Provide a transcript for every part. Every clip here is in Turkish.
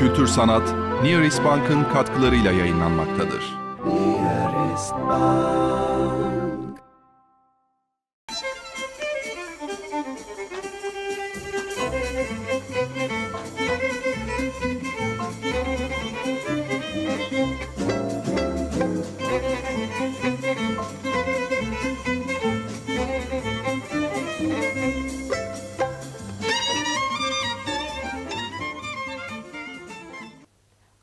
kültür sanat Near East Bank'ın katkılarıyla yayınlanmaktadır.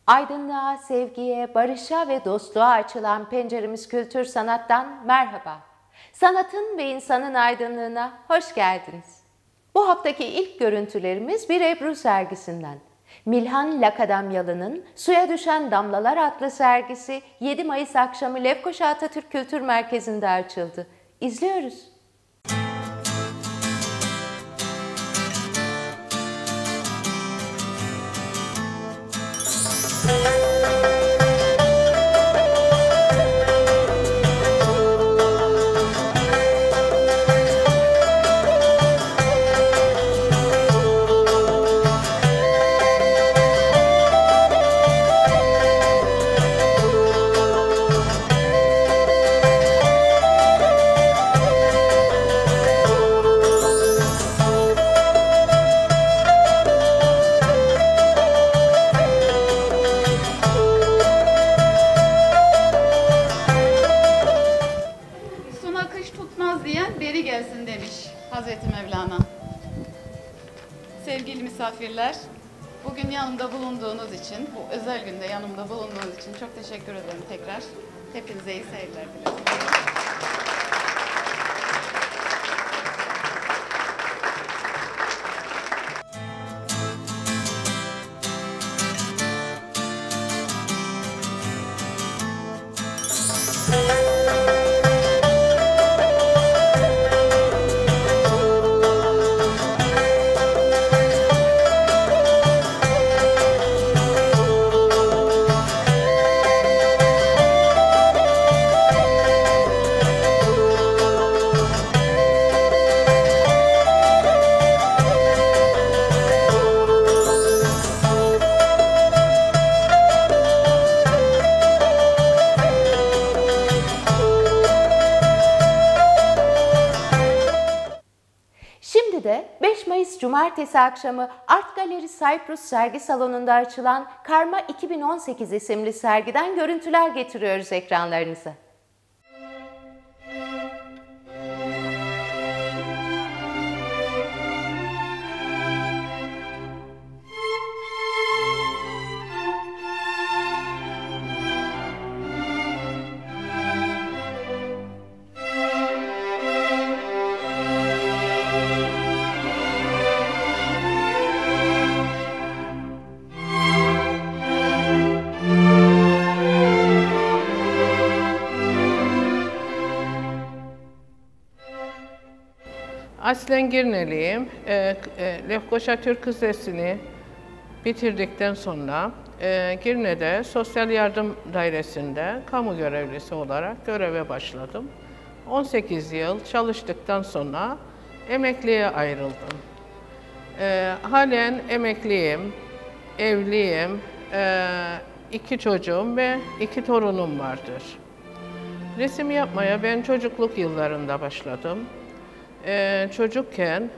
Aydınlığa, sevgiye, barışa ve dostluğa açılan penceremiz kültür sanattan merhaba. Sanatın ve insanın aydınlığına hoş geldiniz. Bu haftaki ilk görüntülerimiz bir Ebru sergisinden. Milhan Lakadamyalı'nın Suya Düşen Damlalar adlı sergisi 7 Mayıs akşamı Lefkoşa Atatürk Kültür Merkezi'nde açıldı. İzliyoruz. Misafirler, bugün yanımda bulunduğunuz için, bu özel günde yanımda bulunduğunuz için çok teşekkür ederim tekrar. Hepinize iyi seyirler dilerim. Cumartesi akşamı Art Galeri Cyprus sergi salonunda açılan Karma 2018 isimli sergiden görüntüler getiriyoruz ekranlarınıza. Aslen Girneliyim. Ee, e, Lefkoşa Türk Lisesi'ni bitirdikten sonra e, Girne'de Sosyal Yardım Dairesi'nde kamu görevlisi olarak göreve başladım. 18 yıl çalıştıktan sonra emekliye ayrıldım. Ee, halen emekliyim, evliyim, ee, iki çocuğum ve iki torunum vardır. Resim yapmaya ben çocukluk yıllarında başladım. Ee, çocukken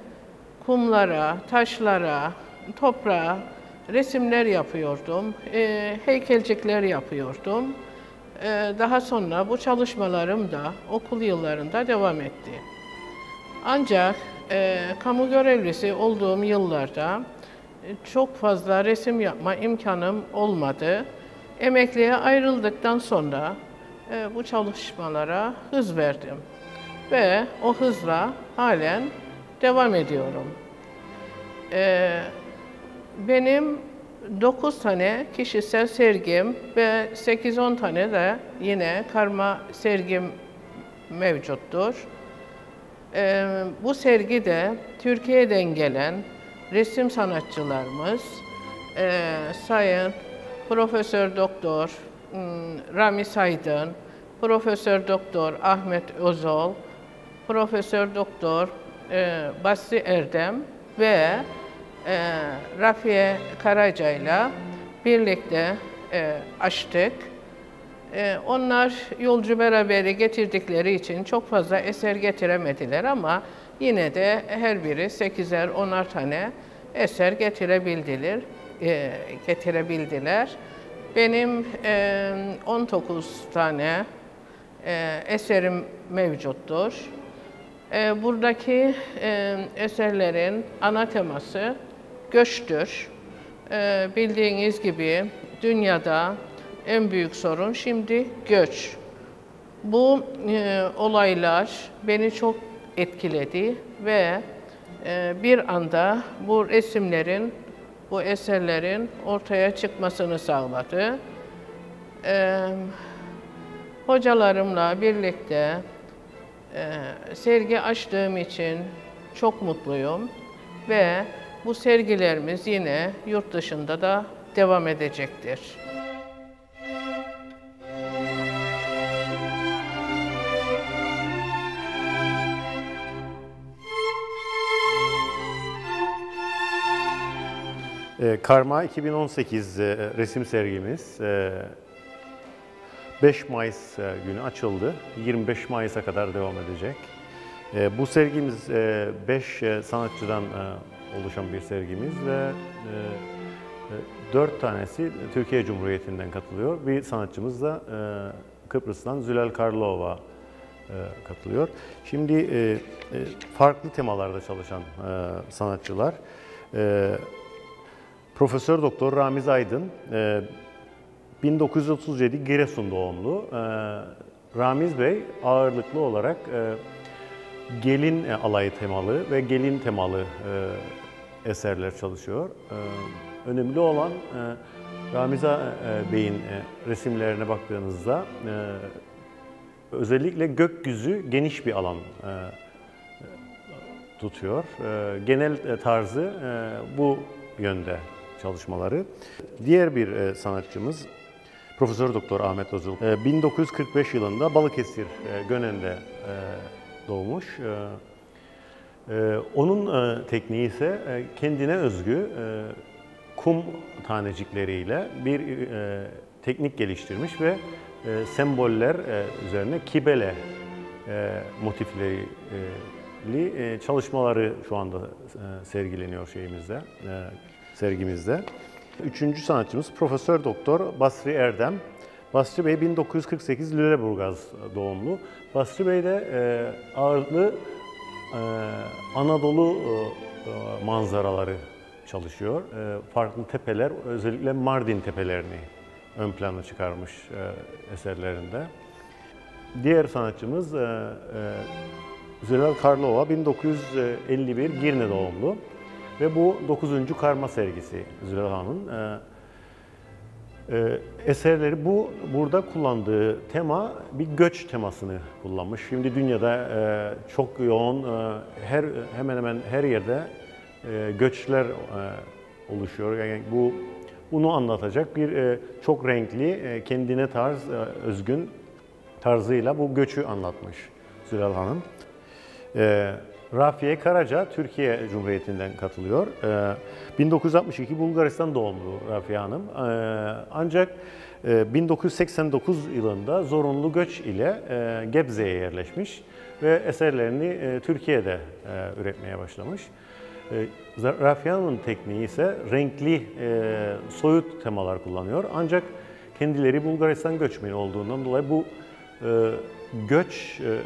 kumlara, taşlara, toprağa resimler yapıyordum, ee, heykelcikler yapıyordum. Ee, daha sonra bu çalışmalarım da okul yıllarında devam etti. Ancak e, kamu görevlisi olduğum yıllarda e, çok fazla resim yapma imkanım olmadı. Emekliye ayrıldıktan sonra e, bu çalışmalara hız verdim ve o hızla halen devam ediyorum. E, benim 9 tane kişisel sergim ve 8-10 tane de yine karma sergim mevcuttur. Ee, bu sergide Türkiye'den gelen resim sanatçılarımız e, Sayın Profesör Doktor m, Ramiz Aydın, Profesör Doktor Ahmet Özol, Profesör Doktor e, Basri Erdem ve e, Rafiye Karaca'yla birlikte e, açtık. E, onlar yolcu beraberi getirdikleri için çok fazla eser getiremediler ama yine de her biri 8'er 10'ar tane eser getirebildiler. E, getirebildiler. Benim e, 19 tane e, eserim mevcuttur. E, buradaki e, eserlerin ana teması göçtür. E, bildiğiniz gibi dünyada en büyük sorun şimdi göç. Bu e, olaylar beni çok etkiledi ve e, bir anda bu resimlerin, bu eserlerin ortaya çıkmasını sağladı. E, hocalarımla birlikte e, sergi açtığım için çok mutluyum ve bu sergilerimiz yine yurt dışında da devam edecektir. Ee, Karma 2018 e, resim sergimiz e, 5 Mayıs e, günü açıldı. 25 Mayıs'a kadar devam edecek. E, Bu sergimiz 5 sanatçıdan e, oluşan bir sergimiz ve 4 tanesi Türkiye Cumhuriyeti'nden katılıyor. Bir sanatçımız da Kıbrıs'tan Zülal Karlova katılıyor. Şimdi farklı temalarda çalışan sanatçılar. Profesör Doktor Ramiz Aydın, 1937 Giresun doğumlu. E, Ramiz Bey ağırlıklı olarak e, gelin e, alayı temalı ve gelin temalı e, eserler çalışıyor. E, önemli olan Ramiz e, Bey'in resimlerine baktığınızda özellikle gökyüzü geniş bir alan tutuyor. Genel tarzı bu yönde çalışmaları. Diğer bir sanatçımız Profesör Doktor Ahmet Özül. E, 1945 yılında Balıkesir e, Gönen'de e, doğmuş. E, e, onun e, tekniği ise e, kendine özgü e, kum tanecikleriyle bir e, teknik geliştirmiş ve e, semboller e, üzerine kibele e, motifleri e, çalışmaları şu anda e, sergileniyor şeyimizde, e, sergimizde. Üçüncü sanatçımız Profesör Doktor Basri Erdem. Basri Bey 1948 Lüleburgaz doğumlu. Basri Bey de e, ağırlıklı e, Anadolu e, manzaraları çalışıyor. E, farklı tepeler, özellikle Mardin tepelerini ön plana çıkarmış e, eserlerinde. Diğer sanatçımız e, e, Zülal Karlova 1951 Girne doğumlu ve bu 9. Karma sergisi Zülal Han'ın. E, e, eserleri bu burada kullandığı tema bir göç temasını kullanmış. Şimdi dünyada e, çok yoğun e, her hemen hemen her yerde e, göçler e, oluşuyor. Yani bu bunu anlatacak bir e, çok renkli, e, kendine tarz, e, özgün tarzıyla bu göçü anlatmış Zülal Hanım. E, Rafiye Karaca Türkiye Cumhuriyeti'nden katılıyor. E, 1962 Bulgaristan doğumlu Rafiye Hanım. E, ancak e, 1989 yılında zorunlu göç ile e, Gebze'ye yerleşmiş ve eserlerini e, Türkiye'de e, üretmeye başlamış. E, Rafia'nın tekniği ise renkli, e, soyut temalar kullanıyor. Ancak kendileri Bulgaristan göçmeni olduğundan dolayı bu e, göç, e,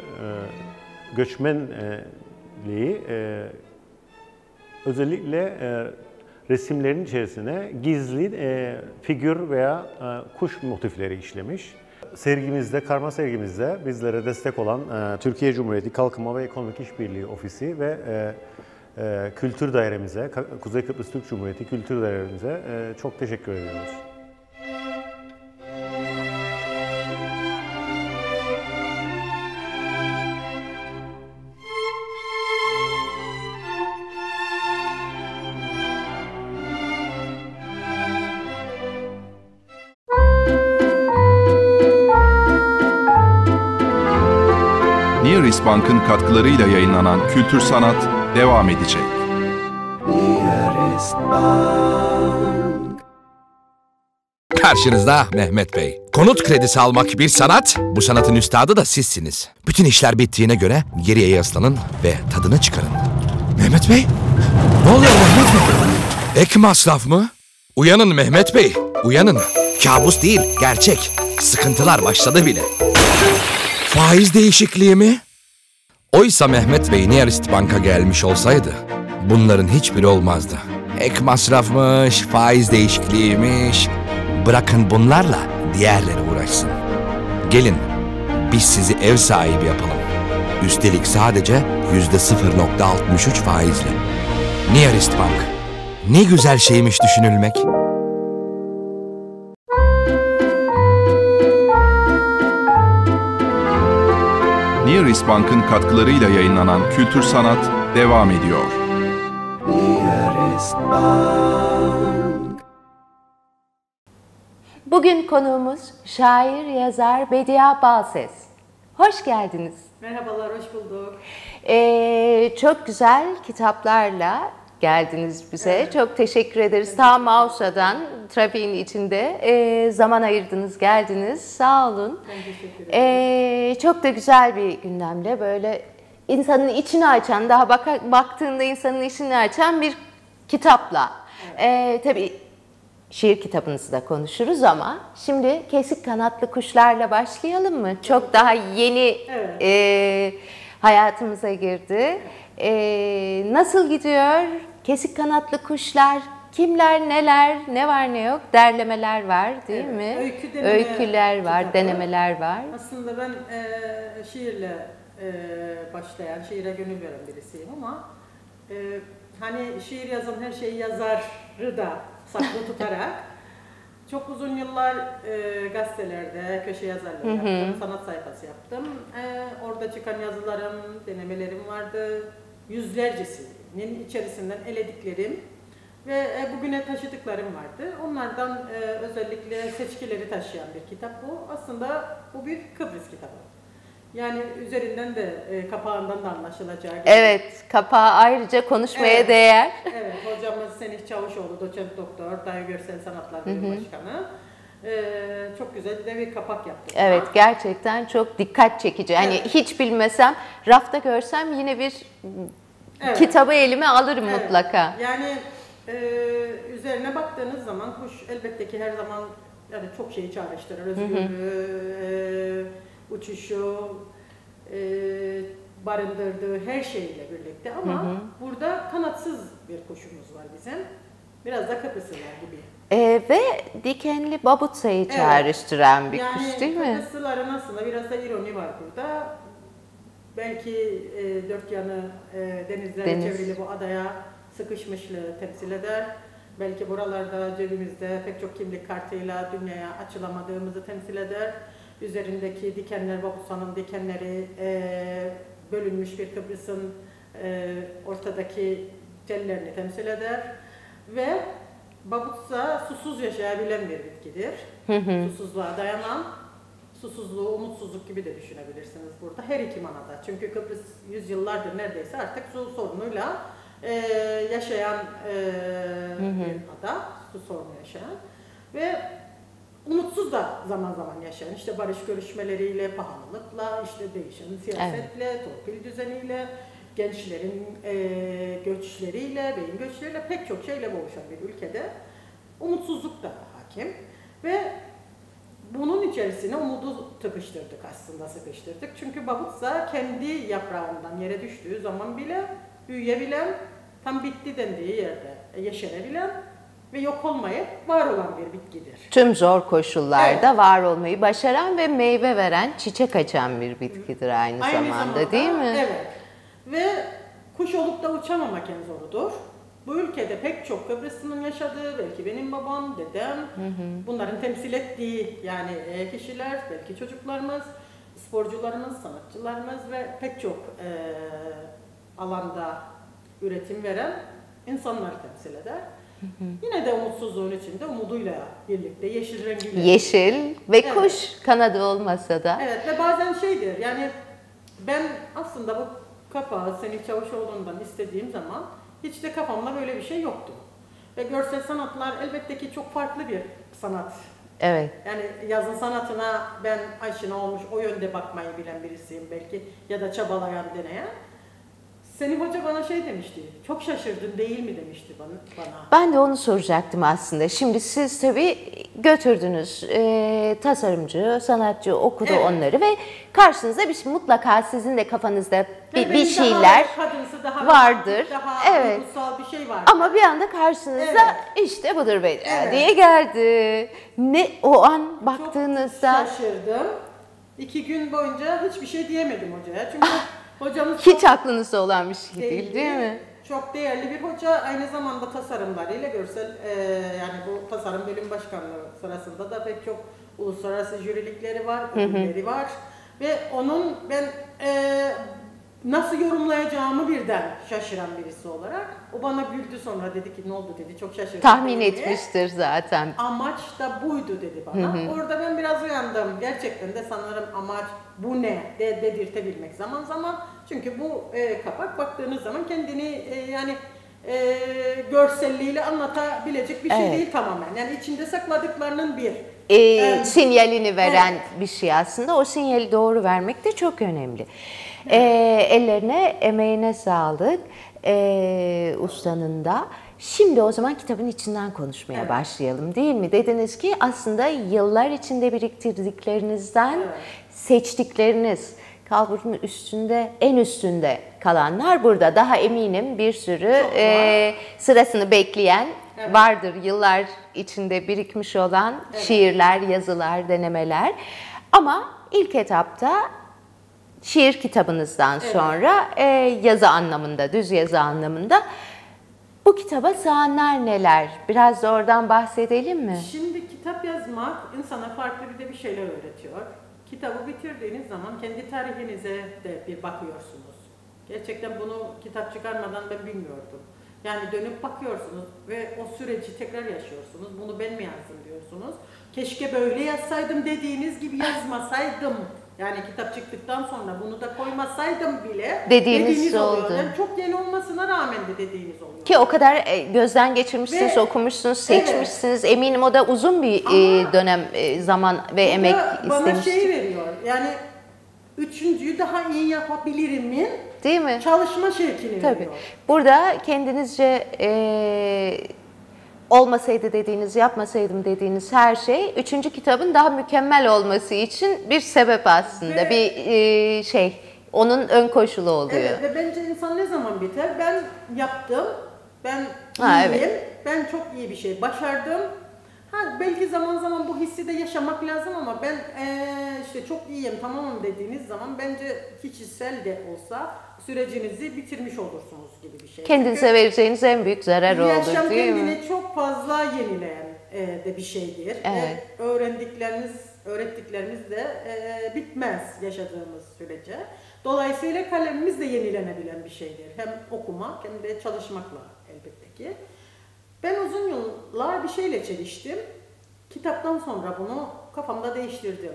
göçmenliği e, özellikle e, resimlerin içerisine gizli e, figür veya e, kuş motifleri işlemiş. Sergimizde, karma sergimizde bizlere destek olan e, Türkiye Cumhuriyeti Kalkınma ve Ekonomik İşbirliği Ofisi ve e, e, Kültür Dairemize, Kuzey Kıbrıs Türk Cumhuriyeti Kültür Dairemize e, çok teşekkür ediyoruz. Bank'ın katkılarıyla yayınlanan Kültür Sanat devam edecek. Karşınızda Mehmet Bey. Konut kredisi almak bir sanat, bu sanatın üstadı da sizsiniz. Bütün işler bittiğine göre geriye yaslanın ve tadını çıkarın. Mehmet Bey? Ne oluyor Mehmet Bey? Ek masraf mı? Uyanın Mehmet Bey, uyanın. Kabus değil, gerçek. Sıkıntılar başladı bile. Faiz değişikliği mi? Oysa Mehmet Bey Nearest Bank'a gelmiş olsaydı bunların hiçbiri olmazdı. Ek masrafmış, faiz değişikliğiymiş. Bırakın bunlarla diğerleri uğraşsın. Gelin biz sizi ev sahibi yapalım. Üstelik sadece yüzde 0.63 faizle. Nearest Bank. Ne güzel şeymiş düşünülmek. Nearest Bank'ın katkılarıyla yayınlanan Kültür Sanat devam ediyor. Bugün konuğumuz şair, yazar Bedia Balses. Hoş geldiniz. Merhabalar, hoş bulduk. Ee, çok güzel kitaplarla geldiniz bize. Çok teşekkür ederiz. Ta Mausa'dan trafiğin içinde e, zaman ayırdınız, geldiniz. Sağ olun. Ee, çok da güzel bir gündemle böyle insanın içini açan, daha baka- baktığında insanın içini açan bir kitapla. Ee, tabii şiir kitabınızı da konuşuruz ama şimdi kesik kanatlı kuşlarla başlayalım mı? Çok daha yeni Evet. e, hayatımıza girdi. E, nasıl gidiyor? Kesik kanatlı kuşlar kimler, neler, ne var ne yok derlemeler var değil Evet, mi? öykü deneme Öyküler var, kitabı. denemeler var. Aslında ben eee, şiirle eee, başlayan, şiire gönül veren birisiyim ama eee, hani şiir yazan her şeyi yazarı da saklı tutarak çok uzun yıllar eee, gazetelerde köşe yazarlığı yaptım, sanat sayfası yaptım. Eee, orada çıkan yazılarım, denemelerim vardı. Yüzlercesinin içerisinden elediklerim ve e, bugüne taşıdıklarım vardı. Onlardan e, özellikle seçkileri taşıyan bir kitap bu. Aslında bu bir Kıbrıs kitabı. Yani üzerinden de e, kapağından da anlaşılacağı gibi. Evet, kapağı ayrıca konuşmaya Evet. değer. Evet, hocamız Senih Çavuşoğlu, doçent doktor, Dağı Görsel Sanatlar Bölüm Başkanı. E, çok güzel de bir kapak yaptı. Evet, gerçekten çok dikkat çekici. Hani Evet. hiç bilmesem, rafta görsem yine bir Evet. kitabı elime alırım Evet. mutlaka. Yani e, üzerine baktığınız zaman kuş elbette ki her zaman yani çok şeyi çağrıştırır. Özgürlüğü, e, uçuşu, e, barındırdığı her şeyle birlikte ama burada kanatsız bir kuşumuz var bizim. Biraz da Kıbrıslılar gibi. Ee, ve dikenli babutsayı Evet. çağrıştıran bir yani kuş değil mi? Kıbrıslıların aslında biraz da ironi var burada. Belki e, dört yanı e, denizlerle Deniz. çevrili bu adaya sıkışmışlığı temsil eder. Belki buralarda cebimizde pek çok kimlik kartıyla dünyaya açılamadığımızı temsil eder. Üzerindeki dikenler, Babusa'nın dikenleri e, bölünmüş bir Kıbrıs'ın e, ortadaki tellerini temsil eder. Ve Babutsa susuz yaşayabilen bir bitkidir. Susuzluğa dayanan, susuzluğu umutsuzluk gibi de düşünebilirsiniz burada. Her iki manada. Çünkü Kıbrıs yüzyıllardır neredeyse artık su sorunuyla e, yaşayan e, bir ada. Su sorunu yaşayan. Ve umutsuz da zaman zaman yaşayan. İşte barış görüşmeleriyle, pahalılıkla, işte değişen siyasetle, torpil düzeniyle, gençlerin e, göçleriyle, beyin göçleriyle pek çok şeyle boğuşan bir ülkede umutsuzluk da hakim ve bunun içerisine umudu tıkıştırdık aslında sıkıştırdık. Çünkü babutsa kendi yaprağından yere düştüğü zaman bile büyüyebilen, tam bitti dendiği yerde yeşerebilen ve yok olmayıp var olan bir bitkidir. Tüm zor koşullarda Evet. var olmayı başaran ve meyve veren, çiçek açan bir bitkidir aynı, zamanda, değil mi? Evet. Ve kuş olup da uçamamak en zorudur. Bu ülkede pek çok Kıbrıslı'nın yaşadığı, belki benim babam, dedem, bunların temsil ettiği yani e, kişiler, belki çocuklarımız, sporcularımız, sanatçılarımız ve pek çok e, alanda üretim veren insanlar temsil eder. Yine de umutsuzluğun içinde umuduyla birlikte yeşil rengiyle. Yeşil ve Evet. kuş kanadı olmasa da. Evet ve bazen şeydir yani ben aslında bu kapağı Semih Çavuşoğlu'ndan istediğim zaman hiç de kafamda böyle bir şey yoktu. Ve görsel sanatlar elbette ki çok farklı bir sanat Evet. Yani yazın sanatına ben aşina olmuş, o yönde bakmayı bilen birisiyim belki ya da çabalayan deneyen. Senin hoca bana şey demişti, çok şaşırdın değil mi demişti bana. bana. Ben de onu soracaktım aslında. Şimdi siz tabii götürdünüz e, tasarımcı, sanatçı okudu Evet. onları ve karşınızda bir şey, mutlaka sizin de kafanızda bir, bir daha şeyler kadınsı, daha vardır. Daha Evet. bir şey var. ama bir anda karşınıza işte budur be Evet. diye geldi. Ne o an baktığınızda Şaşırdım. İki gün boyunca hiçbir şey diyemedim hocaya. Çünkü hocamız hiç çok aklınızda olan bir şey değil değil mi? Çok değerli bir hoca. Aynı zamanda tasarımlarıyla görsel e, yani bu tasarım bölüm başkanlığı sırasında da pek çok uluslararası jürilikleri var, ödülleri var. Ve onun ben e, nasıl yorumlayacağımı birden şaşıran birisi olarak o bana güldü sonra dedi ki ne oldu dedi çok şaşırdım. Tahmin dedi. etmiştir zaten. Amaç da buydu dedi bana. Orada ben biraz uyandım. Gerçekten de sanırım amaç bu ne de dedirtebilmek zaman zaman. Çünkü bu e, kapak baktığınız zaman kendini e, yani e, görselliğiyle anlatabilecek bir şey Evet. değil tamamen. Yani içinde sakladıklarının bir. e, Evet. sinyalini veren Evet. bir şey aslında. O sinyali doğru vermek de çok önemli. E, ellerine, emeğine sağlık e, ustanın da. Şimdi o zaman kitabın içinden konuşmaya Evet. başlayalım değil mi? Dediniz ki aslında yıllar içinde biriktirdiklerinizden Evet. seçtikleriniz, kalburun üstünde, en üstünde kalanlar burada. Daha eminim bir sürü e, sırasını bekleyen Evet. vardır. Yıllar içinde birikmiş olan şiirler, yazılar, denemeler. Ama ilk etapta şiir kitabınızdan Evet. sonra e, yazı anlamında, düz yazı anlamında bu kitaba sığanlar neler? Biraz da oradan bahsedelim mi? Şimdi kitap yazmak insana farklı bir de bir şeyler öğretiyor. Kitabı bitirdiğiniz zaman kendi tarihinize de bir bakıyorsunuz. Gerçekten bunu kitap çıkarmadan ben bilmiyordum. Yani dönüp bakıyorsunuz ve o süreci tekrar yaşıyorsunuz. Bunu ben mi yazdım diyorsunuz. Keşke böyle yazsaydım dediğiniz gibi yazmasaydım. Yani kitap çıktıktan sonra bunu da koymasaydım bile Dediğiniz oluyor. oldu. Yani çok yeni olmasına rağmen de dediğiniz oluyor. Ki o kadar e, gözden geçirmişsiniz, Ve- okumuşsunuz, Evet. seçmişsiniz. Eminim o da uzun bir e, Ama- dönem e, zaman ve emek da bana istemiştir. şey veriyor. Yani üçüncüyü daha iyi yapabilirimin Değil mi? çalışma şeklini Tabii. veriyor. Burada kendinizce e, olmasaydı dediğiniz, yapmasaydım dediğiniz her şey üçüncü kitabın daha mükemmel olması için bir sebep aslında. Ve- bir e, şey, onun ön koşulu oluyor. Evet ve bence insan ne zaman biter? Ben yaptım, ben Ha, iyiyim, evet. ben çok iyi bir şey başardım. Ha, belki zaman zaman bu hissi de yaşamak lazım ama ben eee, işte çok iyiyim, tamamım dediğiniz zaman bence kişisel de olsa sürecinizi bitirmiş olursunuz gibi bir şey. Kendinize Çünkü- vereceğiniz en büyük zarar Yaşam oldu değil mi? kendini çok fazla yenileyen e, de bir şeydir. Evet. Ve öğrendiklerimiz, öğrettiklerimiz de e, bitmez yaşadığımız sürece. Dolayısıyla kalemimiz de yenilenebilen bir şeydir. Hem okumak hem de çalışmakla elbette ki. Ben uzun yıllar bir şeyle çeliştim. Kitaptan sonra bunu kafamda değiştirdim.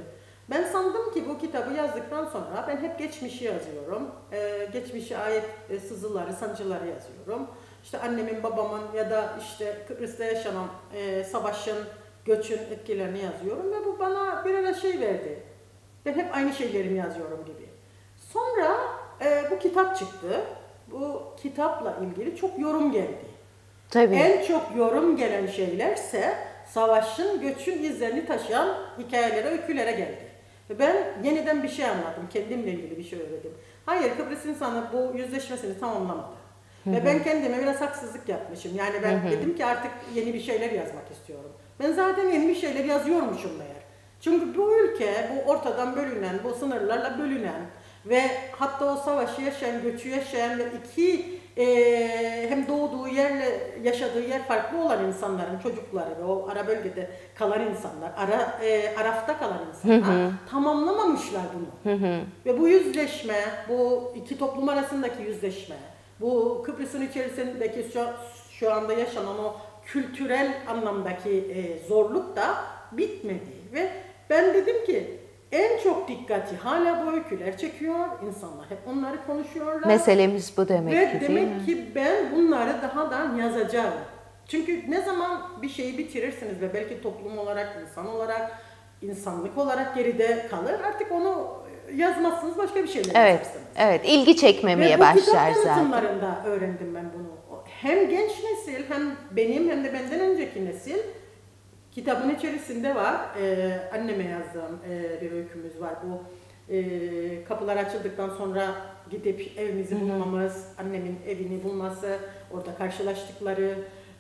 Ben sandım ki bu kitabı yazdıktan sonra ben hep geçmişi yazıyorum. Ee, geçmişe ait e, sızıları, sancıları yazıyorum. İşte annemin, babamın ya da işte Kıbrıs'ta yaşanan e, savaşın, göçün etkilerini yazıyorum ve bu bana bir ara şey verdi. Ben hep aynı şeylerimi yazıyorum gibi. Sonra e, bu kitap çıktı. Bu kitapla ilgili çok yorum geldi. Tabii. En çok yorum gelen şeylerse savaşın, göçün izlerini taşıyan hikayelere, öykülere geldi. Ve ben yeniden bir şey anladım, kendimle ilgili bir şey öğrendim. Hayır, Kıbrıs insanı bu yüzleşmesini tamamlamadı. Ve ben kendime biraz haksızlık yapmışım. Yani ben dedim ki artık yeni bir şeyler yazmak istiyorum. Ben zaten yeni bir şeyler yazıyormuşum meğer. Çünkü bu ülke, bu ortadan bölünen, bu sınırlarla bölünen ve hatta o savaşı yaşayan, göçü yaşayan ve iki eee, hem doğduğu yerle yaşadığı yer farklı olan insanların çocukları ve o ara bölgede kalan insanlar, ara eee, arafta kalan insanlar tamamlamamışlar bunu. Ve bu yüzleşme, bu iki toplum arasındaki yüzleşme, bu Kıbrıs'ın içerisindeki şu, şu anda yaşanan o kültürel anlamdaki eee, zorluk da bitmedi. Ve ben dedim ki en çok dikkati hala bu öyküler çekiyor. İnsanlar hep onları konuşuyorlar. Meselemiz bu demek Ve ki mi? demek ki ben bunları daha da yazacağım. Çünkü ne zaman bir şeyi bitirirsiniz ve belki toplum olarak, insan olarak, insanlık olarak geride kalır. Artık onu yazmazsınız, başka bir şeyler Evet, yazarsınız. evet. ilgi çekmemeye Ve bu kitap başlar zaten. tanıtımlarında öğrendim ben bunu. Hem genç nesil hem benim hem de benden önceki nesil kitabın içerisinde var. Ee, anneme yazdığım e, bir öykümüz var. Bu e, kapılar açıldıktan sonra gidip evimizi bulmamız, annemin evini bulması, orada karşılaştıkları,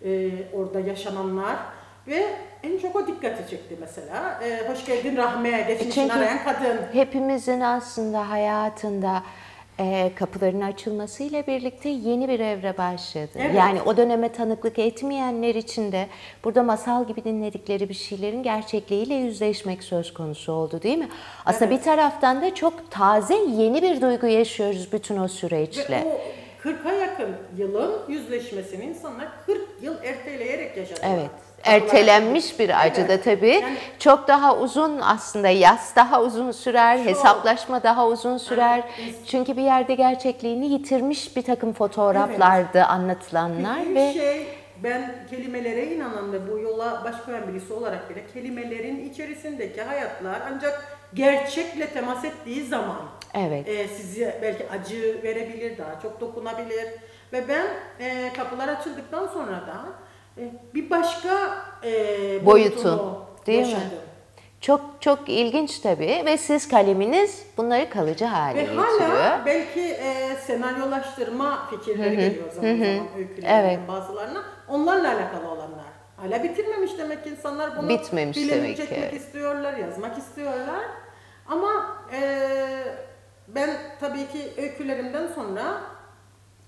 e, orada yaşananlar ve en çok o dikkati çekti mesela. E, hoş geldin Rahme, geçmişini Çünkü arayan kadın. hepimizin aslında hayatında e, kapıların açılmasıyla birlikte yeni bir evre başladı. Evet. Yani o döneme tanıklık etmeyenler için de burada masal gibi dinledikleri bir şeylerin gerçekliğiyle yüzleşmek söz konusu oldu değil mi? Aslında Evet. bir taraftan da çok taze yeni bir duygu yaşıyoruz bütün o Ve süreçle. o 40'a yakın yılın yüzleşmesini insanlar 40 yıl erteleyerek yaşadılar. Evet. Ertelenmiş bir acı da Evet. tabii. Yani- Çok daha uzun aslında yas daha uzun sürer, hesaplaşma daha uzun sürer. Evet. Çünkü bir yerde gerçekliğini yitirmiş bir takım fotoğraflardı anlatılanlar ve şey ben kelimelere inanan ve bu yola baş koyan birisi olarak bile kelimelerin içerisindeki hayatlar ancak gerçekle temas ettiği zaman Evet. e, size belki acı verebilir, daha çok dokunabilir. Ve ben e, kapılar açıldıktan sonra da bir başka e, Boyutu, değil mi? yaşadım. çok çok ilginç tabii ve siz kaleminiz bunları kalıcı hale Ve getiriyor. hala belki e, senaryolaştırma fikirleri geliyor zaman zaman öykülerden Evet. bazılarına. Onlarla alakalı olanlar. Hala bitirmemiş demek ki insanlar bunu Bitmemiş demek ki. çekmek istiyorlar, yazmak istiyorlar. Ama e, ben tabii ki öykülerimden sonra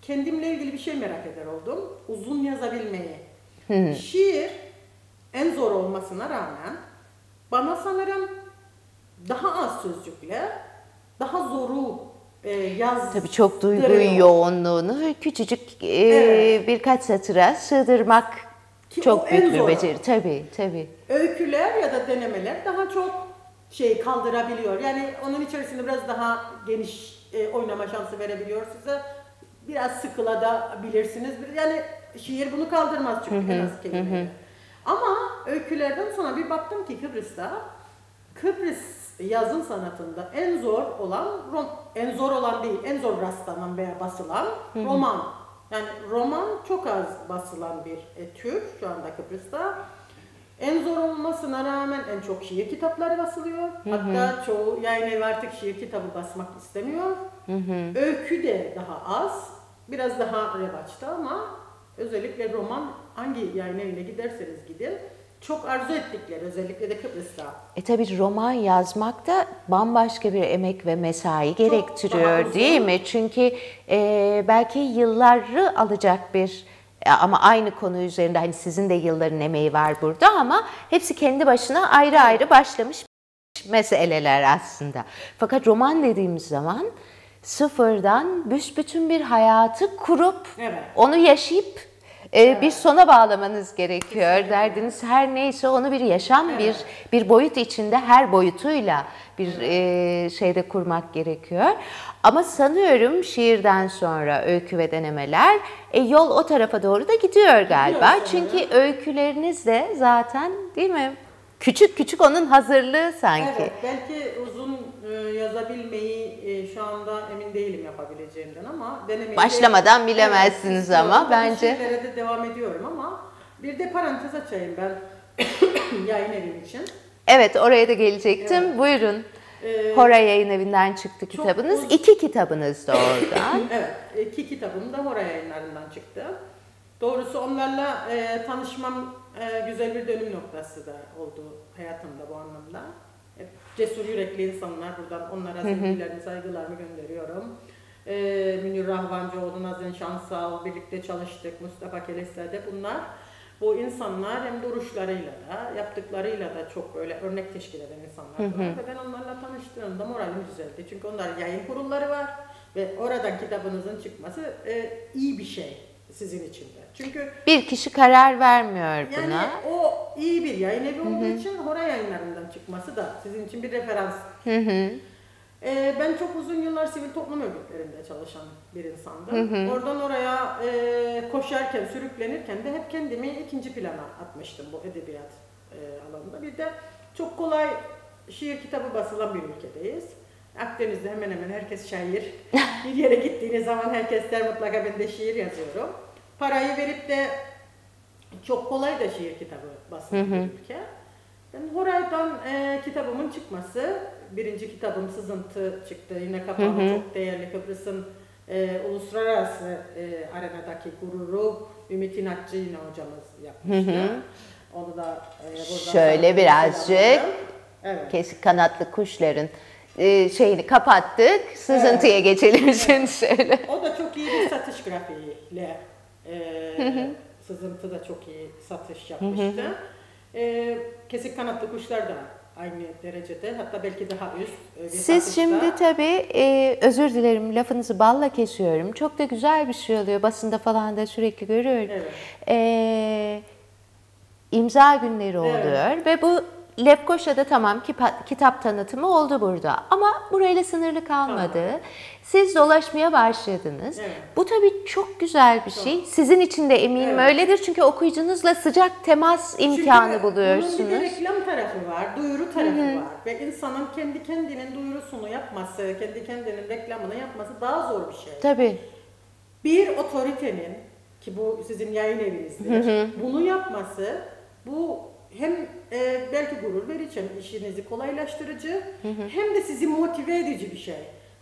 kendimle ilgili bir şey merak eder oldum. Uzun yazabilmeyi. Şiir en zor olmasına rağmen bana sanırım daha az sözcükle daha zoru e, yaz Tabii çok duygu yoğunluğunu küçücük e, Evet. birkaç satıra sığdırmak Ki çok büyük bir beceri. Tabii tabii. öyküler ya da denemeler daha çok şey kaldırabiliyor. Yani onun içerisinde biraz daha geniş e, oynama şansı verebiliyor size. Biraz sıkılabilirsiniz. Yani şiir bunu kaldırmaz çünkü en az kelimeyle. Ama öykülerden sonra bir baktım ki Kıbrıs'ta Kıbrıs yazın sanatında en zor olan rom, en zor olan değil, en zor rastlanan veya basılan roman. Yani roman çok az basılan bir e, tür şu anda Kıbrıs'ta. En zor olmasına rağmen en çok şiir kitapları basılıyor. Hatta çoğu yayın evi artık şiir kitabı basmak istemiyor. Öykü de daha az. Biraz daha revaçta ama özellikle roman hangi yayın evine giderseniz gidin çok arzu ettikleri özellikle de Kıbrıs'ta. E tabii roman yazmak da bambaşka bir emek ve mesai gerektiriyor değil mi? Çünkü e, belki yılları alacak bir e, ama aynı konu üzerinde hani sizin de yılların emeği var burada ama hepsi kendi başına ayrı ayrı başlamış meseleler aslında. Fakat roman dediğimiz zaman sıfırdan büsbütün bir hayatı kurup Evet. onu yaşayıp e, bir sona bağlamanız gerekiyor. Derdiniz her neyse onu bir yaşam, bir bir boyut içinde her boyutuyla bir e, şeyde kurmak gerekiyor. Ama sanıyorum şiirden sonra öykü ve denemeler e, yol o tarafa doğru da gidiyor galiba. sanırım. Çünkü öyküleriniz de zaten değil mi? Küçük küçük onun hazırlığı sanki. Evet, belki uzun yazabilmeyi e, şu anda emin değilim yapabileceğimden ama denemeyi... Başlamadan bilemezsiniz istiyorum. ama bence- de devam ediyorum ama bir de parantez açayım ben yayın evim için. Evet oraya da gelecektim. Buyurun. Ee, Hora Yayın Evi'nden çıktı kitabınız. uz- İki kitabınız da oradan. Evet, iki kitabım da Hora yayınlarından çıktı. Doğrusu onlarla e, tanışmam e, güzel bir dönüm noktası da oldu hayatımda bu anlamda. Cesur yürekli insanlar buradan onlara sevgilerimi, saygılarımı gönderiyorum. E, Münir Rahvancıoğlu, Nazan Şansal, birlikte çalıştık, Mustafa Kelesler'de bunlar. Bu insanlar hem duruşlarıyla da, yaptıklarıyla da çok böyle örnek teşkil eden insanlar. Ve ben onlarla tanıştığımda moralim düzeldi. Çünkü onların yayın kurulları var ve oradan kitabınızın çıkması e, iyi bir şey sizin için de. Çünkü Bir kişi karar vermiyor yani buna. o iyi bir yayın evi olduğu için Hora yayınlarından çıkması da sizin için bir referans. Ee, ben çok uzun yıllar sivil toplum örgütlerinde çalışan bir insandım. Oradan oraya e, koşarken, sürüklenirken de hep kendimi ikinci plana atmıştım bu edebiyat e, alanında. Bir de çok kolay şiir kitabı basılan bir ülkedeyiz. Akdeniz'de hemen hemen herkes şair. bir yere gittiğiniz zaman herkes der mutlaka ben de şiir yazıyorum. Parayı verip de çok kolay da şiir kitabı basılan bir ülke. Ben Horay'dan e, kitabımın çıkması, birinci kitabım Sızıntı çıktı. Yine kapalı çok değerli Kıbrıs'ın e, uluslararası e, arenadaki gururu Ümit İnatçı yine hocamız yapmıştı. Onu da e, buradan Şöyle sana birazcık. Evet. kesik kanatlı kuşların e, şeyini kapattık. Sızıntıya geçelim şimdi şöyle. O da çok iyi bir satış grafiğiyle e, sızıntı da çok iyi satış yapmıştı. E, kesik kanatlı kuşlar da aynı derecede hatta belki daha üst. e, Siz satışta. şimdi tabii e, özür dilerim lafınızı balla kesiyorum. Çok da güzel bir şey oluyor. Basında falan da sürekli görüyorum. Evet. E, imza günleri oluyor ve bu Lefkoşa'da tamam kitap tanıtımı oldu burada ama burayla sınırlı kalmadı. Siz dolaşmaya başladınız. Evet. Bu tabii çok güzel bir şey. Sizin için de eminim Evet. öyledir çünkü okuyucunuzla sıcak temas imkanı Çünkü buluyorsunuz. Bunun bir de reklam tarafı var, duyuru tarafı var. Ve insanın kendi kendinin duyurusunu yapması, kendi kendinin reklamını yapması daha zor bir şey. Tabii. Bir otoritenin, ki bu sizin yayın evinizdir, bunu yapması, bu hem e, belki gurur verici, hem işinizi kolaylaştırıcı, hem de sizi motive edici bir şey.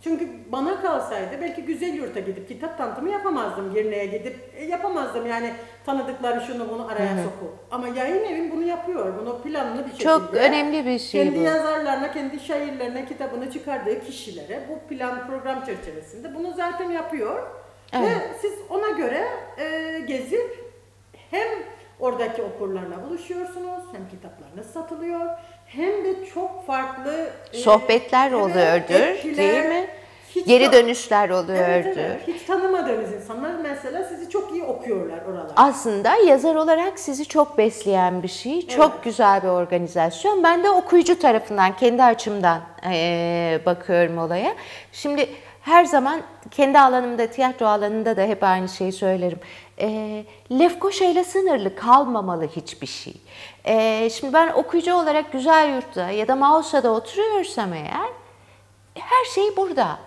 Çünkü bana kalsaydı belki güzel yurta gidip kitap tanıtımı yapamazdım. Girne'ye gidip e, yapamazdım yani tanıdıkları şunu bunu araya sokup. Ama yayın evin bunu yapıyor. Bunu planlı bir şekilde. Çok önemli bir şey kendi bu. yazarlarına, kendi şairlerine kitabını çıkardığı kişilere bu plan program çerçevesinde bunu zaten yapıyor. Evet. Ve siz ona göre e, gezip hem oradaki okurlarla buluşuyorsunuz, hem kitaplarınız satılıyor, hem de çok farklı e, Sohbetler evet, oluyordur, etkiler, değil mi? hiç Geri dönüşler oluyordur. Evet, evet. Hiç tanımadığınız insanlar mesela sizi çok iyi okuyorlar oralarda. Aslında yazar olarak sizi çok besleyen bir şey. Çok güzel bir organizasyon. Ben de okuyucu tarafından, kendi açımdan eee, bakıyorum olaya. Şimdi her zaman kendi alanımda, tiyatro alanında da hep aynı şeyi söylerim. Eee Lefkoşa ile sınırlı kalmamalı hiçbir şey. Eee, şimdi ben okuyucu olarak Güzel Yurt'ta ya da Mausa'da oturuyorsam eğer her şey burada.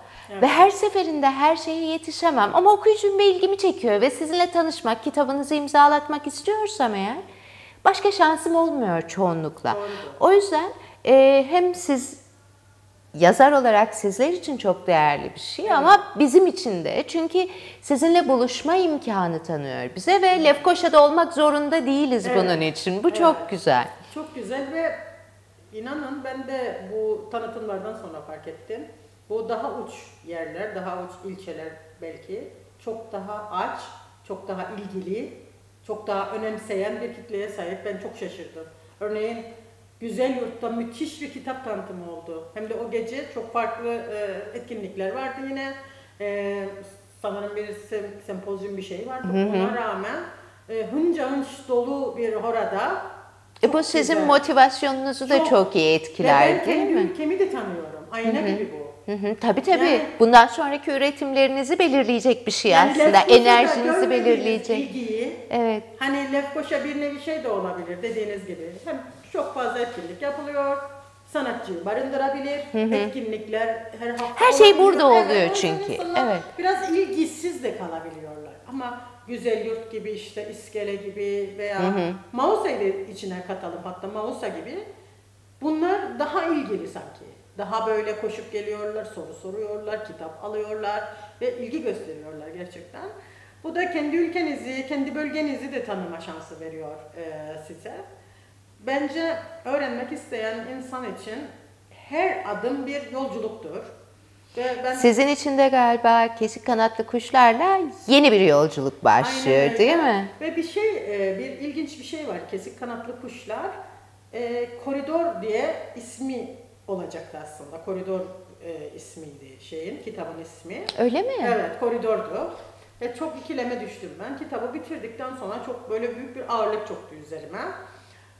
Ve her seferinde her şeye yetişemem. Ama okuyucum bir ilgimi çekiyor ve sizinle tanışmak, kitabınızı imzalatmak istiyorsam eğer başka şansım olmuyor çoğunlukla. O yüzden e, hem siz yazar olarak sizler için çok değerli bir şey ama bizim için de çünkü sizinle buluşma imkanı tanıyor bize ve Lefkoşa'da olmak zorunda değiliz Evet. bunun için. Bu çok güzel. Çok güzel ve inanın ben de bu tanıtımlardan sonra fark ettim. Bu daha uç yerler, daha uç ilçeler belki çok daha aç, çok daha ilgili, çok daha önemseyen bir kitleye sahip. Ben çok şaşırdım. Örneğin Güzel Yurt'ta müthiş bir kitap tanıtımı oldu. Hem de o gece çok farklı e, etkinlikler vardı yine. E, sanırım bir sem- sempozyum bir şey vardı. Ona rağmen e, hınca hınç dolu bir horada E bu sizin güzel. motivasyonunuz da Çok. çok iyi etkiler ben değil mi? ülkemi de tanıyorum. Ayna gibi bu. Hı hı, tabii tabii. Yani- Bundan sonraki üretimlerinizi belirleyecek bir şey Yani aslında. Enerjinizi belirleyecek. ilgiyi, Evet. hani Lefkoşa bir nevi şey de olabilir dediğiniz gibi. Hem çok fazla etkinlik yapılıyor, sanatçıyı barındırabilir, etkinlikler her hafta Her şey olabiliyor. burada oluyor yüzden çünkü, insanlar evet. Biraz ilgisiz de kalabiliyorlar. Ama Güzel Yurt gibi işte İskele gibi veya Mausa'yı da içine katalım hatta Mausa gibi bunlar daha ilgili sanki. Daha böyle koşup geliyorlar, soru soruyorlar, kitap alıyorlar ve ilgi gösteriyorlar gerçekten. Bu da kendi ülkenizi, kendi bölgenizi de tanıma şansı veriyor e, size. Bence öğrenmek isteyen insan için her adım bir yolculuktur. Ve ben Sizin için de galiba kesik kanatlı kuşlarla yeni bir yolculuk başlıyor Aynen öyle. değil mi? Ve bir şey, e, bir ilginç bir şey var. Kesik kanatlı kuşlar e, koridor diye ismi olacaktı aslında. Koridor e, ismiydi şeyin, kitabın ismi. Öyle mi? Evet, koridordu. Ve çok ikileme düştüm ben. Kitabı bitirdikten sonra çok böyle büyük bir ağırlık çöktü üzerime.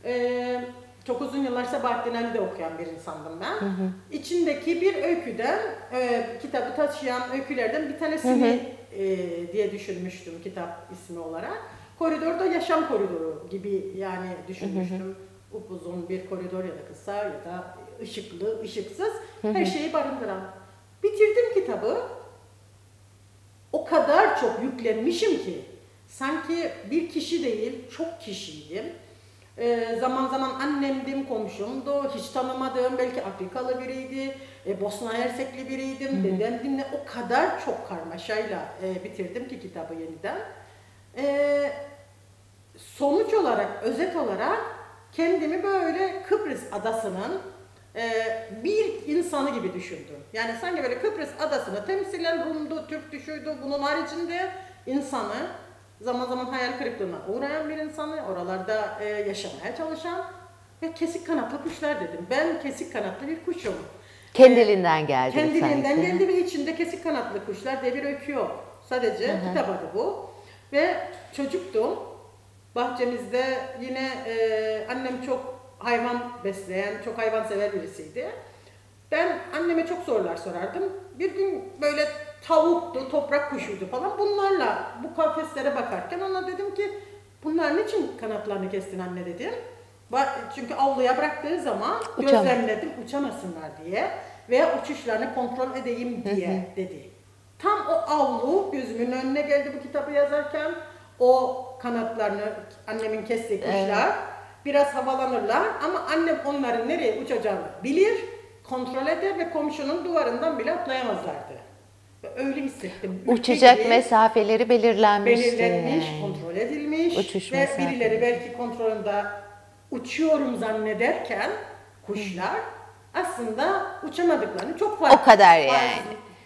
Ee, çok uzun yıllar Sabahattin Ali de okuyan bir insandım ben. İçindeki bir öyküden, e, kitabı taşıyan öykülerden bir tanesini e, diye düşünmüştüm kitap ismi olarak. Koridorda yaşam koridoru gibi yani düşünmüştüm. Upuzun bir koridor ya da kısa ya da ışıklı, ışıksız her şeyi barındıran. Bitirdim kitabı. O kadar çok yüklenmişim ki sanki bir kişi değil çok kişiydim. Ee, zaman zaman annemdim, komşumdu, hiç tanımadığım belki Afrikalı biriydi, e, Bosna Hersekli biriydim, dedemdimle o kadar çok karmaşayla e, bitirdim ki kitabı yeniden. E, sonuç olarak, özet olarak kendimi böyle Kıbrıs adasının e, bir insanı gibi düşündüm. Yani sanki böyle Kıbrıs adasını temsilen Rum'du, Türk'tü, şuydu, bunun haricinde insanı zaman zaman hayal kırıklığına uğrayan bir insanı, oralarda e, yaşamaya çalışan ve kesik kanatlı kuşlar dedim. Ben kesik kanatlı bir kuşum. Kendiliğinden geldi Kendiliğinden sanki. geldi ve içinde kesik kanatlı kuşlar diye bir öykü yok. Sadece kitap adı bu. Ve çocuktum. Bahçemizde yine e, annem çok hayvan besleyen, çok hayvan sever birisiydi. Ben anneme çok sorular sorardım. Bir gün böyle tavuktu, toprak kuşuydu falan. Bunlarla bu kafeslere bakarken ona dedim ki bunlar niçin kanatlarını kestin anne dedim. Çünkü avluya bıraktığı zaman gözlemledim uçamasınlar diye veya uçuşlarını kontrol edeyim diye dedi. Tam o avlu gözümün önüne geldi bu kitabı yazarken. O kanatlarını annemin kestiği kuşlar biraz havalanırlar ama annem onların nereye uçacağını bilir, kontrol eder ve komşunun duvarından bile atlayamazlardı. Öyle hissettim. Ülke Uçacak gibi mesafeleri belirlenmişti. belirlenmiş, kontrol edilmiş Uçuş ve mesafeleri. birileri belki kontrolünde uçuyorum zannederken kuşlar aslında uçamadıklarını çok fark O kadar yani.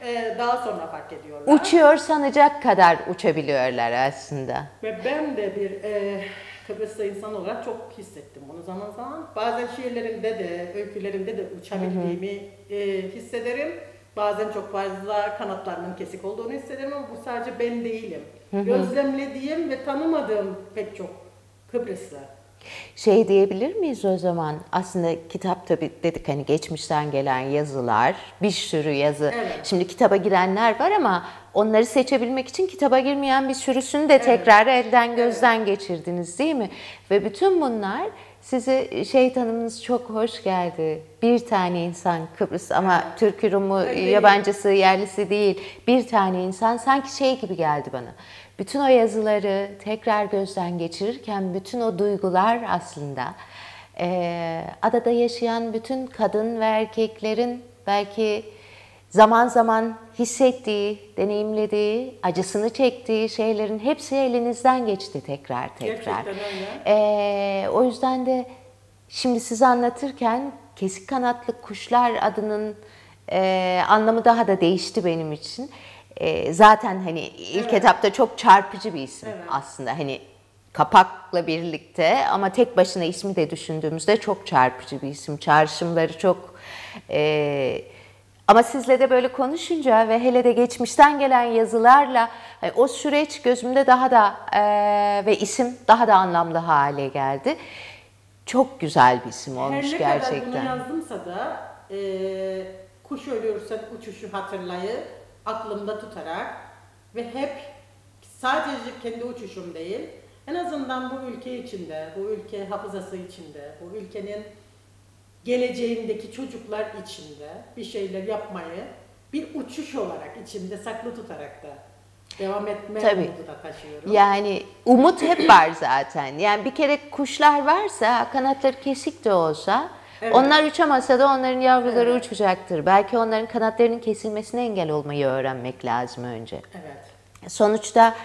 e, daha sonra fark ediyorlar. Uçuyor sanacak kadar uçabiliyorlar aslında. Ve ben de bir e, Kıbrıs'ta insan olarak çok hissettim bunu zaman zaman. Bazen şiirlerimde de, öykülerimde de uçabildiğimi e, hissederim. Bazen çok fazla kanatlarımın kesik olduğunu hissederim ama bu sadece ben değilim. Gözlemlediğim ve tanımadığım pek çok Kıbrıslı. Şey diyebilir miyiz o zaman? Aslında kitap tabii dedik hani geçmişten gelen yazılar, bir sürü yazı. Evet. Şimdi kitaba girenler var ama onları seçebilmek için kitaba girmeyen bir sürüsünü de tekrar elden gözden geçirdiniz değil mi? Ve bütün bunlar size şey tanımınız çok hoş geldi. Bir tane insan Kıbrıs ama Türk Rumu, yabancısı, yerlisi değil. Bir tane insan sanki şey gibi geldi bana. Bütün o yazıları tekrar gözden geçirirken bütün o duygular aslında eee, adada yaşayan bütün kadın ve erkeklerin belki zaman zaman hissettiği, deneyimlediği, acısını çektiği şeylerin hepsi elinizden geçti tekrar tekrar. Ee, o yüzden de şimdi size anlatırken kesik kanatlı kuşlar adının e, anlamı daha da değişti benim için. E, zaten hani ilk etapta çok çarpıcı bir isim Evet. aslında. Hani kapakla birlikte ama tek başına ismi de düşündüğümüzde çok çarpıcı bir isim. Çağrışımları çok e, ama sizle de böyle konuşunca ve hele de geçmişten gelen yazılarla hani o süreç gözümde daha da e, ve isim daha da anlamlı hale geldi. Çok güzel bir isim Her olmuş ne kadar bunu gerçekten. yazdımsa da e, kuş ölürsen uçuşu hatırlayıp aklımda tutarak ve hep sadece kendi uçuşum değil, en azından bu ülke içinde, bu ülke hafızası içinde, bu ülkenin geleceğindeki çocuklar içinde bir şeyler yapmayı bir uçuş olarak içimde saklı tutarak da devam etme Tabii. umudu da taşıyorum. Yani umut hep var zaten. Yani bir kere kuşlar varsa, kanatları kesik de olsa, Evet. onlar uçamasa da onların yavruları Evet. uçacaktır. Belki onların kanatlarının kesilmesine engel olmayı öğrenmek lazım önce. Evet. Sonuçta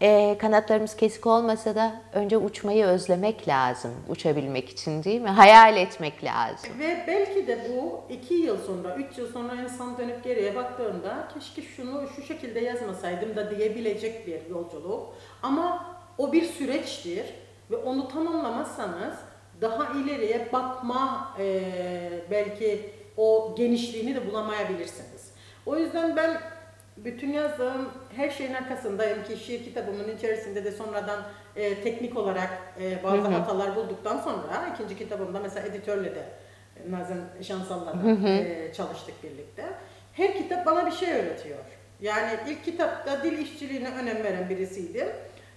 e, kanatlarımız kesik olmasa da önce uçmayı özlemek lazım uçabilmek için değil mi? Hayal etmek lazım. Ve belki de bu iki yıl sonra, üç yıl sonra insan dönüp geriye baktığında keşke şunu şu şekilde yazmasaydım da diyebilecek bir yolculuk. Ama o bir süreçtir ve onu tamamlamazsanız daha ileriye bakma e, belki o genişliğini de bulamayabilirsiniz. O yüzden ben bütün yazdığım her şeyin arkasındayım ki şiir kitabımın içerisinde de sonradan e, teknik olarak e, bazı hatalar bulduktan sonra ikinci kitabımda mesela editörle de e, Nazan Şansal'la da e, çalıştık birlikte. Her kitap bana bir şey öğretiyor. Yani ilk kitapta dil işçiliğine önem veren birisiydim.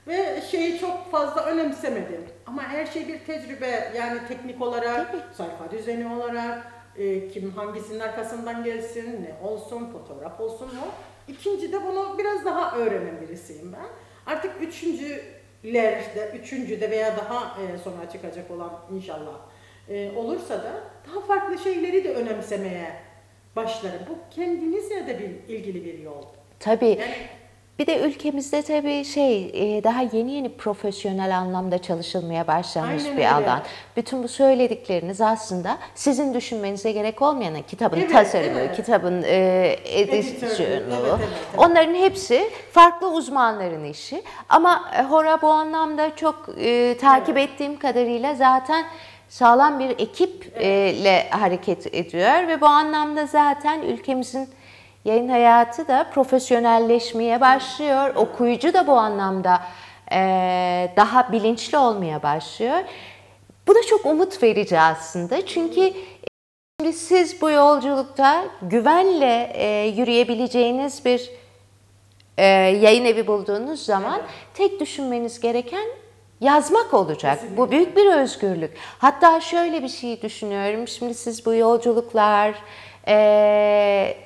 Ve şeyi çok fazla önemsemedim. Ama her şey bir tecrübe yani teknik olarak, sayfa düzeni olarak, e, kim hangisinin arkasından gelsin, ne olsun, fotoğraf olsun mu? İkinci de bunu biraz daha öğrenen birisiyim ben. Artık üçüncülerde, üçüncüde veya daha e, sonra çıkacak olan inşallah e, olursa da daha farklı şeyleri de önemsemeye başlarım. Bu kendinizle de bir ilgili bir yol. Tabii. Yani Bir de ülkemizde tabii şey e, daha yeni yeni profesyonel anlamda çalışılmaya başlanmış Aynen bir öyle. alan. Bütün bu söyledikleriniz aslında sizin düşünmenize gerek olmayan kitabın Evet, tasarımı, evet. kitabın e, edisyonu, evet, evet, evet. onların hepsi farklı uzmanların işi. Ama e, Hora bu anlamda çok e, takip ettiğim kadarıyla zaten sağlam bir ekiple hareket ediyor ve bu anlamda zaten ülkemizin Yayın hayatı da profesyonelleşmeye başlıyor. Okuyucu da bu anlamda eee, daha bilinçli olmaya başlıyor. Bu da çok umut verici aslında. Çünkü şimdi siz bu yolculukta güvenle eee, yürüyebileceğiniz bir eee, yayın evi bulduğunuz zaman tek düşünmeniz gereken yazmak olacak. Bu büyük bir özgürlük. Hatta şöyle bir şey düşünüyorum. Şimdi siz bu yolculuklar, eee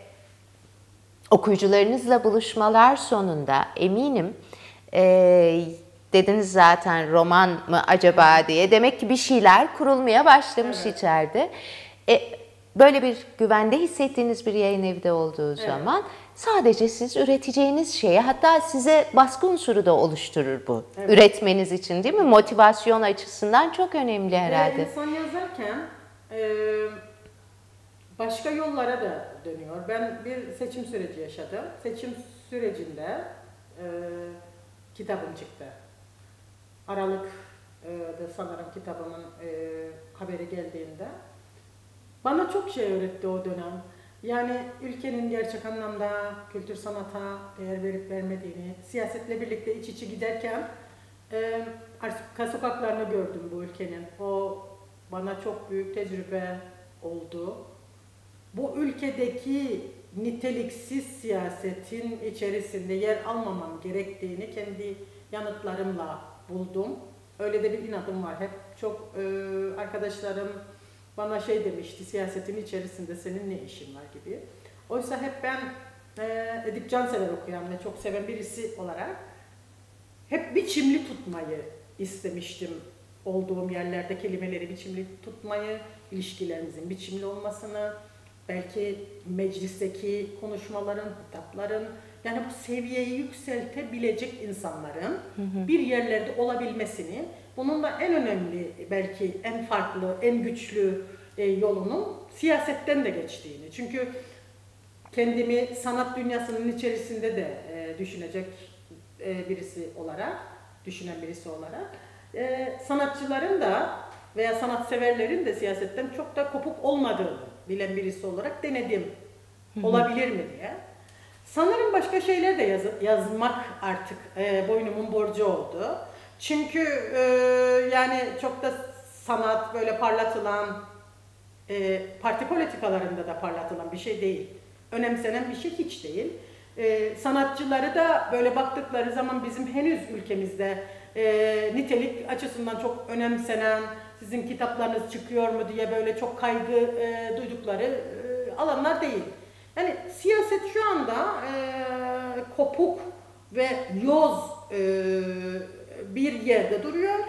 okuyucularınızla buluşmalar sonunda eminim e, dediniz zaten roman mı acaba diye demek ki bir şeyler kurulmaya başlamış içeride. E, böyle bir güvende hissettiğiniz bir yayın evde olduğu zaman sadece siz üreteceğiniz şeye hatta size baskı unsuru da oluşturur bu. Üretmeniz için değil mi? Motivasyon açısından çok önemli herhalde. Ve insan yazarken e, başka yollara da dönüyor. Ben bir seçim süreci yaşadım. Seçim sürecinde e, kitabım çıktı. Aralık e, da sanırım kitabımın e, haberi geldiğinde. Bana çok şey öğretti o dönem. Yani ülkenin gerçek anlamda kültür sanata değer verip vermediğini, siyasetle birlikte iç içe giderken e, sokaklarını gördüm bu ülkenin. O bana çok büyük tecrübe oldu. Bu ülkedeki niteliksiz siyasetin içerisinde yer almamam gerektiğini kendi yanıtlarımla buldum. Öyle de bir inadım var. Hep çok e, arkadaşlarım bana şey demişti, siyasetin içerisinde senin ne işin var gibi. Oysa hep ben e, Edip Cansever okuyan ve çok seven birisi olarak hep biçimli tutmayı istemiştim. Olduğum yerlerde kelimeleri biçimli tutmayı, ilişkilerimizin biçimli olmasını, belki meclisteki konuşmaların, hitapların, yani bu seviyeyi yükseltebilecek insanların bir yerlerde olabilmesini, bunun da en önemli, belki en farklı, en güçlü e, yolunun siyasetten de geçtiğini. Çünkü kendimi sanat dünyasının içerisinde de e, düşünecek e, birisi olarak, düşünen birisi olarak, sanatçıların da veya sanatseverlerin de siyasetten çok da kopuk olmadığını bilen birisi olarak denedim. Olabilir mi diye. Sanırım başka şeyler de yazıp yazmak artık e, boynumun borcu oldu. Çünkü e, yani çok da sanat böyle parlatılan, e, parti politikalarında da parlatılan bir şey değil. Önemsenen bir şey hiç değil. E, sanatçıları da böyle baktıkları zaman bizim henüz ülkemizde e, nitelik açısından çok önemsenen, sizin kitaplarınız çıkıyor mu diye böyle çok kaygı e, duydukları e, alanlar değil. Yani siyaset şu anda e, kopuk ve yoz e, bir yerde duruyor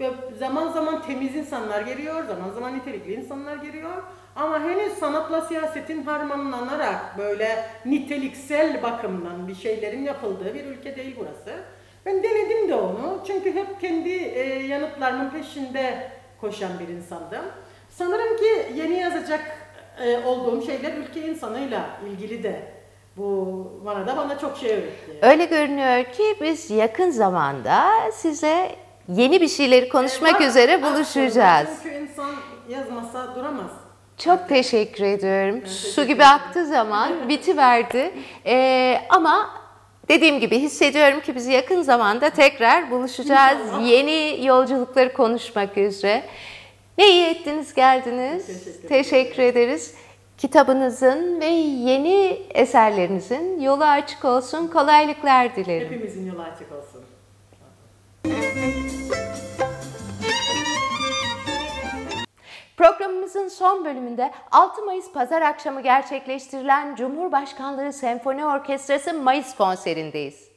ve zaman zaman temiz insanlar geliyor, zaman zaman nitelikli insanlar geliyor. Ama henüz sanatla siyasetin harmanlanarak böyle niteliksel bakımdan bir şeylerin yapıldığı bir ülke değil burası. Ben denedim de onu çünkü hep kendi e, yanıtlarımın peşinde koşan bir insandım. Sanırım ki yeni yazacak e, olduğum şeyler ülke insanıyla ilgili de bu bana da bana çok şey öğretti. Öyle görünüyor ki biz yakın zamanda size yeni bir şeyleri konuşmak Var üzere buluşacağız. Çünkü insan yazmasa duramaz. Çok teşekkür ediyorum. Su gibi aktı zaman bitiverdi. Ee, ama dediğim gibi hissediyorum ki biz yakın zamanda tekrar buluşacağız. Yeni yolculukları konuşmak üzere. Ne iyi ettiniz geldiniz. Teşekkür Teşekkür ederiz. Kitabınızın ve yeni eserlerinizin yolu açık olsun, kolaylıklar dilerim. Hepimizin yolu açık olsun. Programımızın son bölümünde 6 Mayıs pazar akşamı gerçekleştirilen Cumhurbaşkanlığı Senfoni Orkestrası Mayıs konserindeyiz.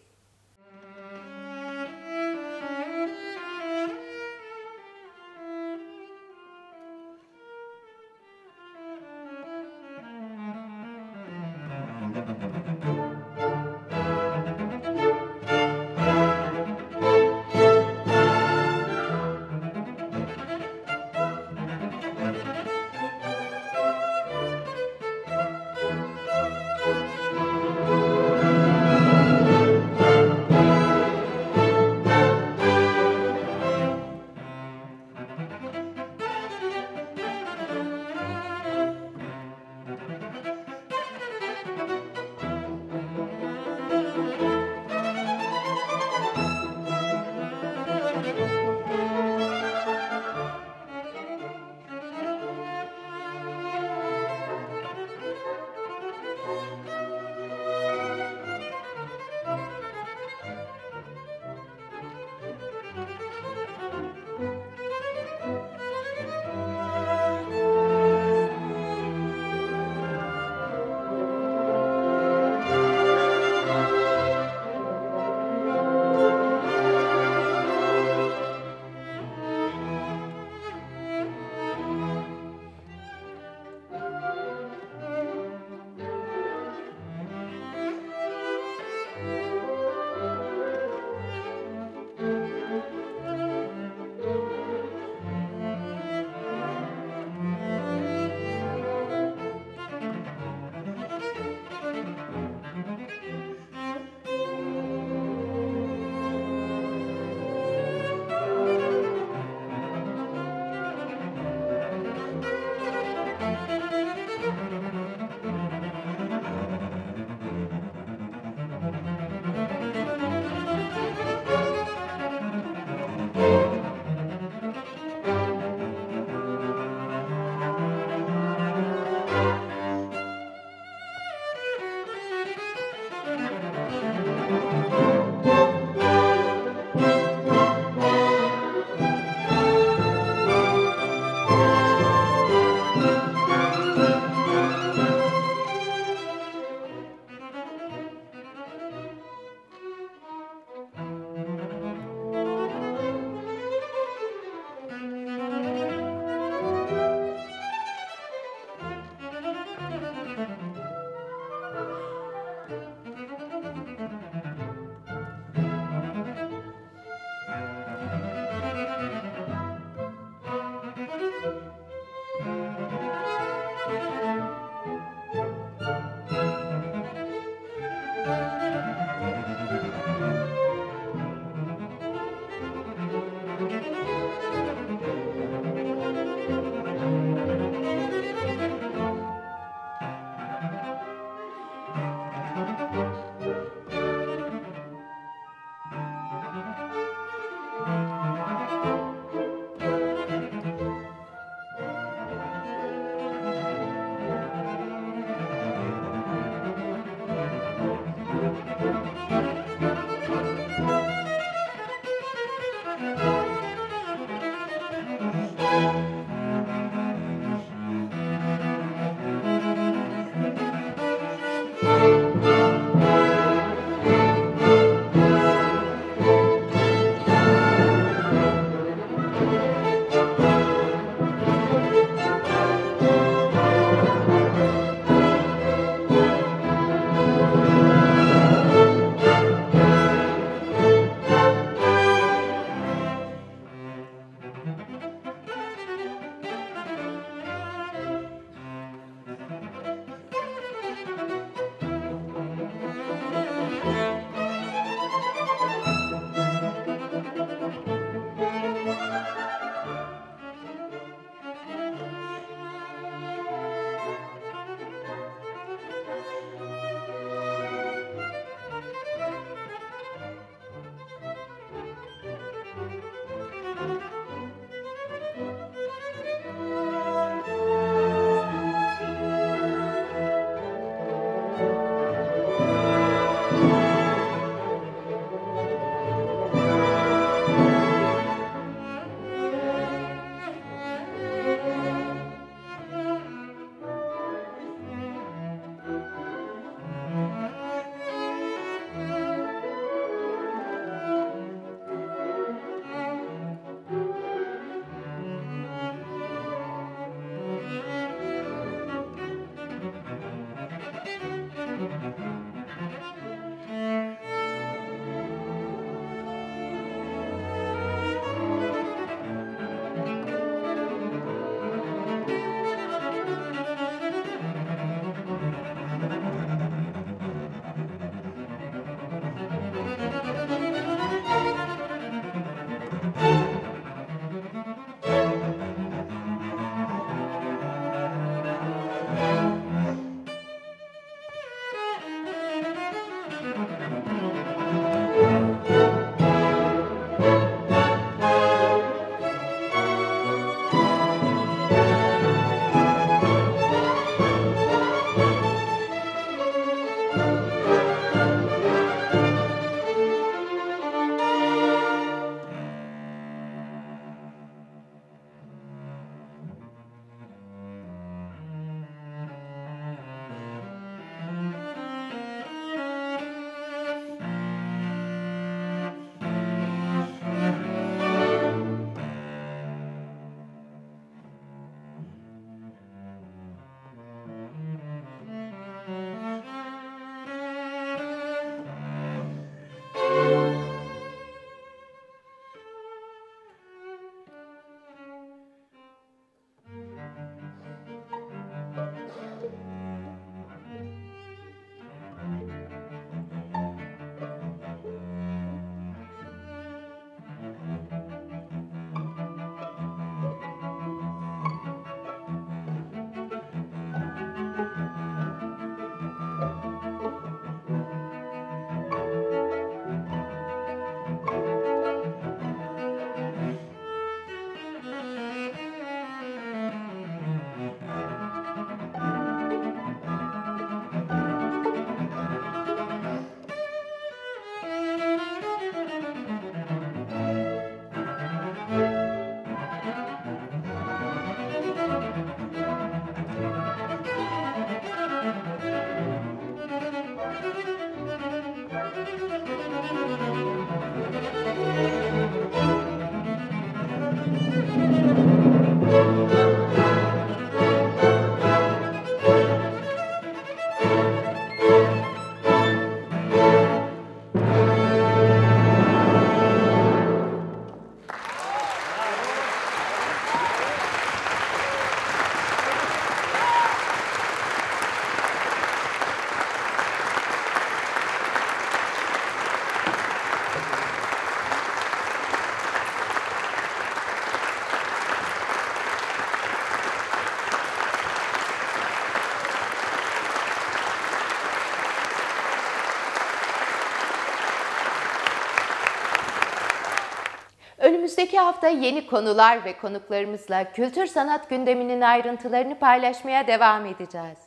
Hafta yeni konular ve konuklarımızla kültür sanat gündeminin ayrıntılarını paylaşmaya devam edeceğiz.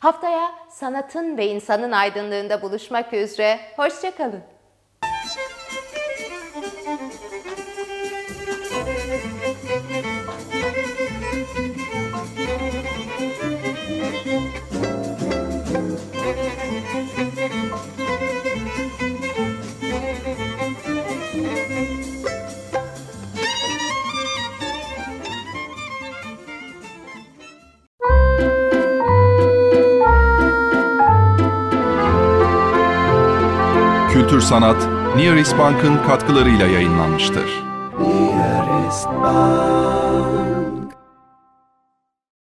Haftaya sanatın ve insanın aydınlığında buluşmak üzere. Hoşçakalın. Sanat, Near East Bank'ın katkılarıyla yayınlanmıştır. Nearest Bank.